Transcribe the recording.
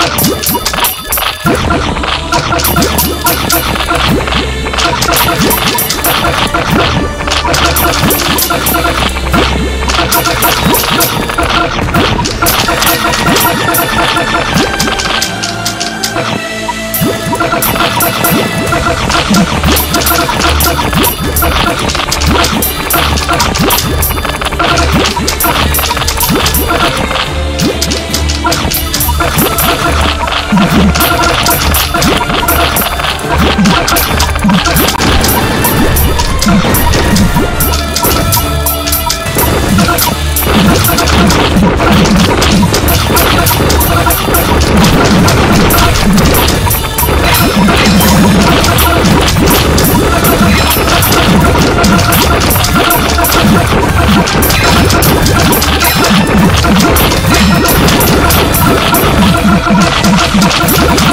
Let's go. Let's go.